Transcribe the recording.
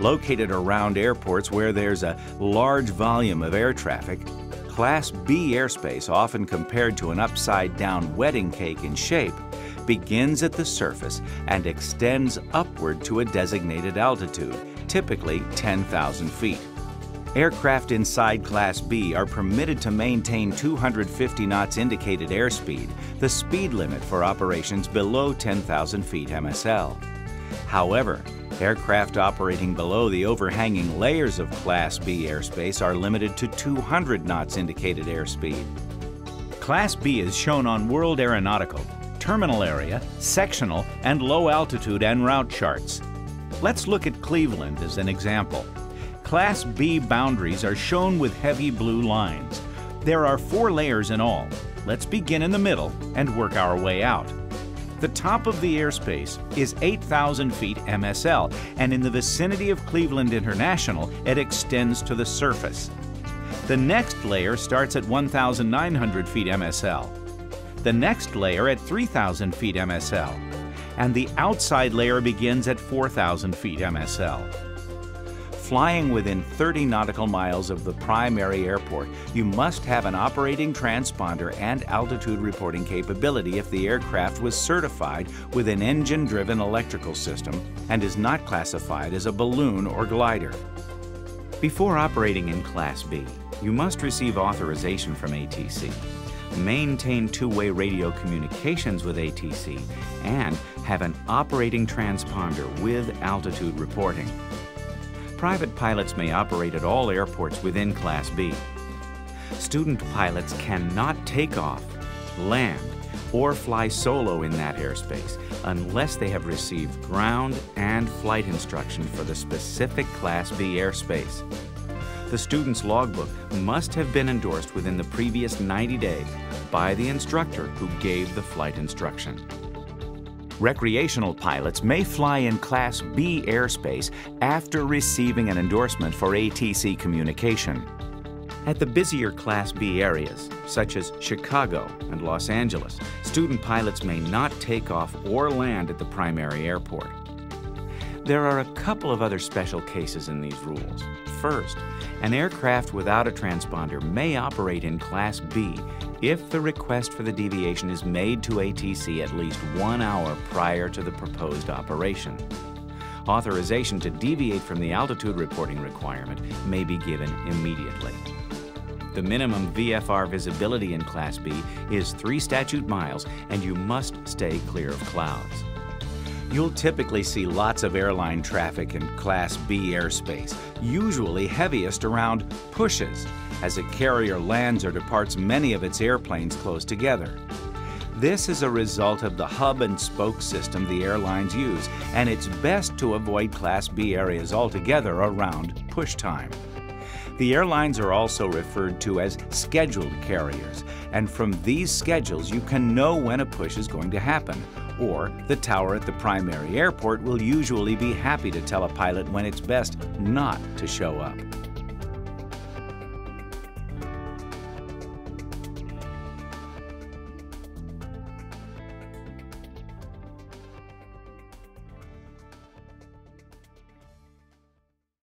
Located around airports where there's a large volume of air traffic, Class B airspace, often compared to an upside down wedding cake in shape, begins at the surface and extends upward to a designated altitude, typically 10,000 feet. Aircraft inside Class B are permitted to maintain 250 knots indicated airspeed, the speed limit for operations below 10,000 feet MSL. However, aircraft operating below the overhanging layers of Class B airspace are limited to 200 knots indicated airspeed. Class B is shown on World Aeronautical, terminal area, sectional, and low altitude en route charts. Let's look at Cleveland as an example. Class B boundaries are shown with heavy blue lines. There are four layers in all. Let's begin in the middle and work our way out. The top of the airspace is 8,000 feet MSL, and in the vicinity of Cleveland International, it extends to the surface. The next layer starts at 1,900 feet MSL. The next layer at 3,000 feet MSL. And the outside layer begins at 4,000 feet MSL flying within 30 nautical miles of the primary airport, you must have an operating transponder and altitude reporting capability if the aircraft was certified with an engine-driven electrical system and is not classified as a balloon or glider. Before operating in Class B, you must receive authorization from ATC, maintain two-way radio communications with ATC, and have an operating transponder with altitude reporting private pilots may operate at all airports within Class B. Student pilots cannot take off, land, or fly solo in that airspace unless they have received ground and flight instruction for the specific Class B airspace. The student's logbook must have been endorsed within the previous 90 days by the instructor who gave the flight instruction. Recreational pilots may fly in Class B airspace after receiving an endorsement for ATC communication. At the busier Class B areas, such as Chicago and Los Angeles, student pilots may not take off or land at the primary airport. There are a couple of other special cases in these rules. First, an aircraft without a transponder may operate in Class B if the request for the deviation is made to ATC at least one hour prior to the proposed operation. Authorization to deviate from the altitude reporting requirement may be given immediately. The minimum VFR visibility in Class B is 3 statute miles and you must stay clear of clouds. You'll typically see lots of airline traffic in Class B airspace, usually heaviest around pushes, as a carrier lands or departs many of its airplanes close together. This is a result of the hub and spoke system the airlines use, and it's best to avoid Class B areas altogether around push time. The airlines are also referred to as scheduled carriers, and from these schedules you can know when a push is going to happen, or the tower at the primary airport will usually be happy to tell a pilot when it's best not to show up.